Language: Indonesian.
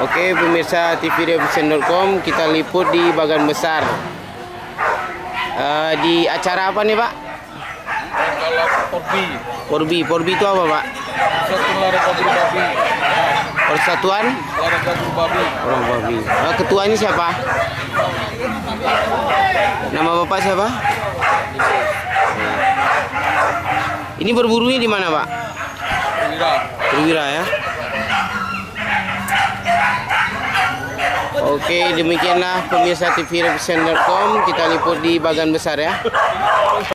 Oke pemirsa tvrevolution.com kita liput di bagian besar uh, di acara apa nih pak? Porbi, Porbi, Porbi itu apa pak? Persatuan Olahraga Babi, Persatuan Olahraga Babi, Orang Babi. Uh, ketuanya siapa? Nama bapak siapa? Ini berburunya di mana pak? Wira, Perwira ya. Oke, demikianlah pemirsa tvrevolution.com kita liput di bagian besar ya.